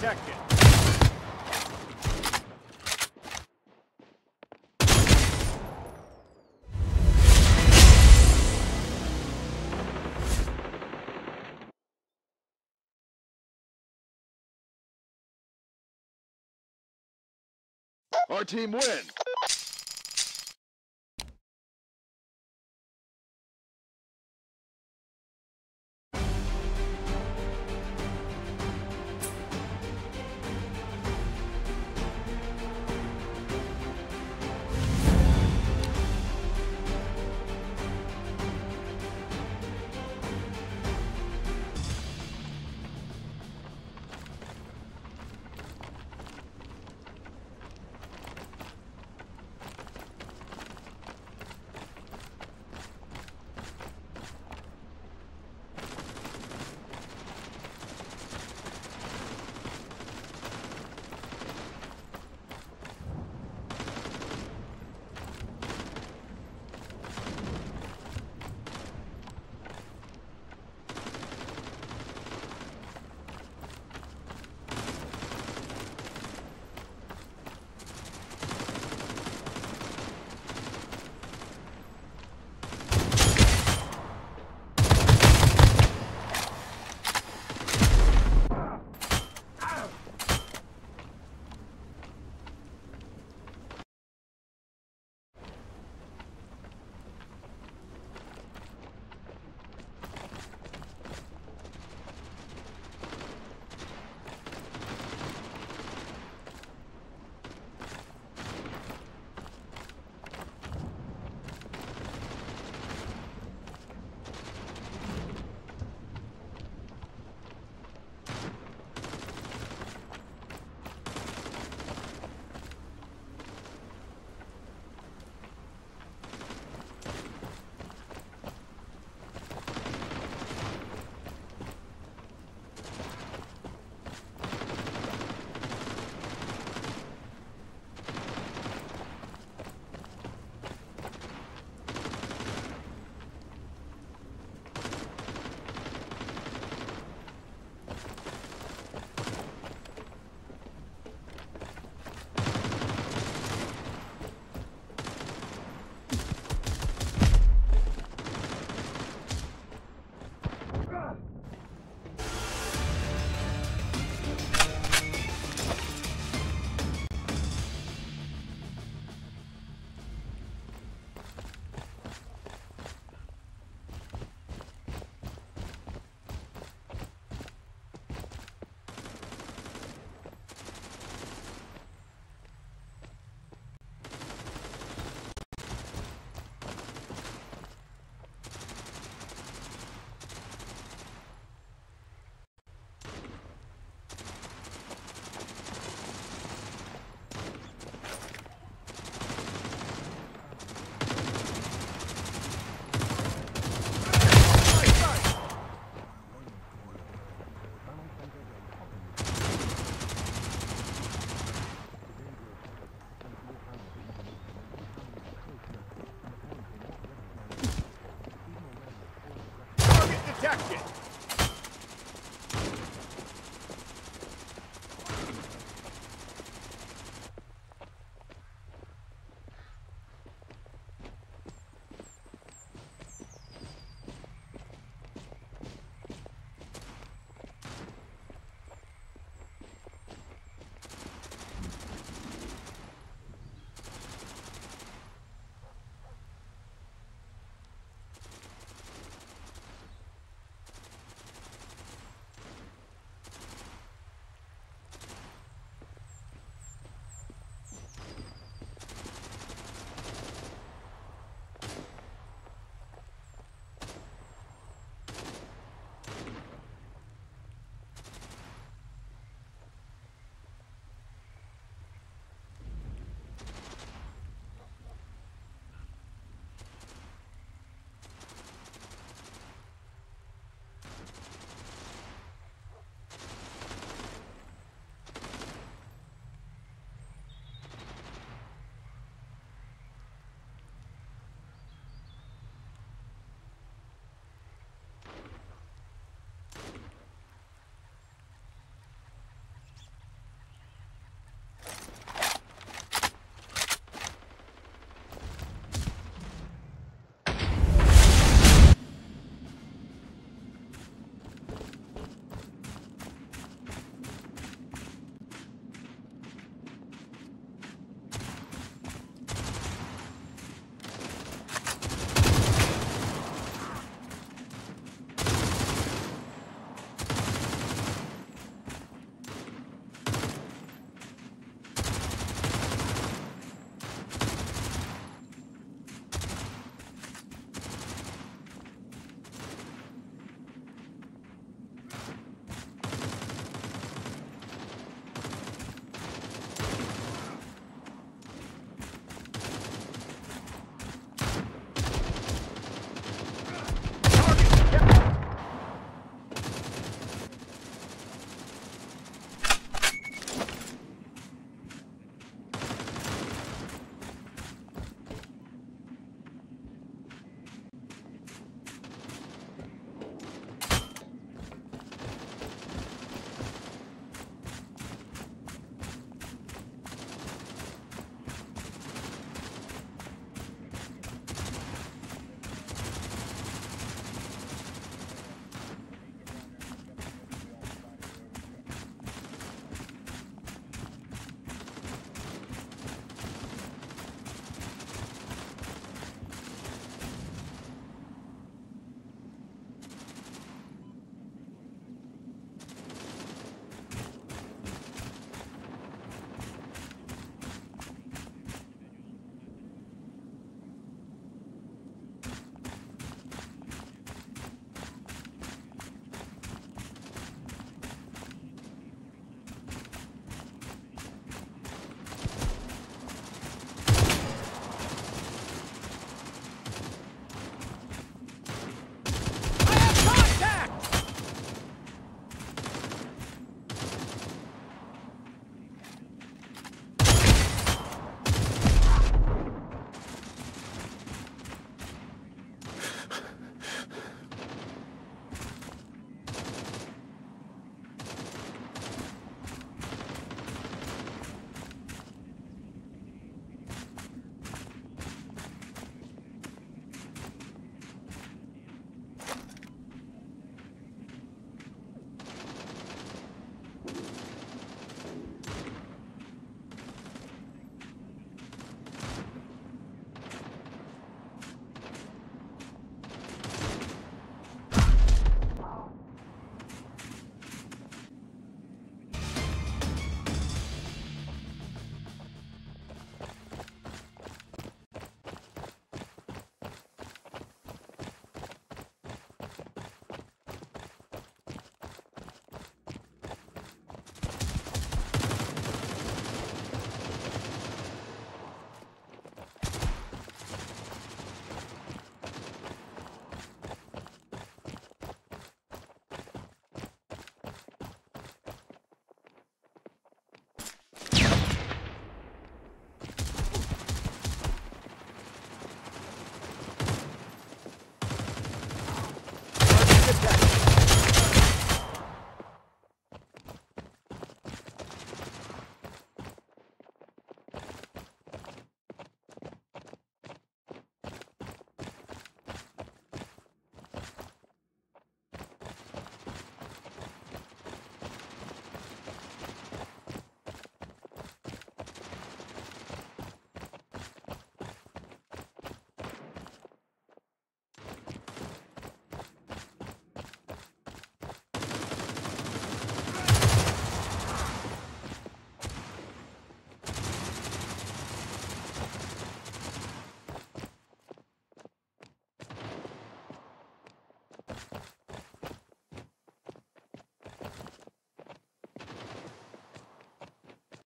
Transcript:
detected. Our team wins.